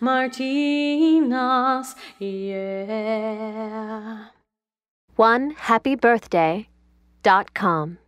Martinas, yeah. One happy birthday dot com.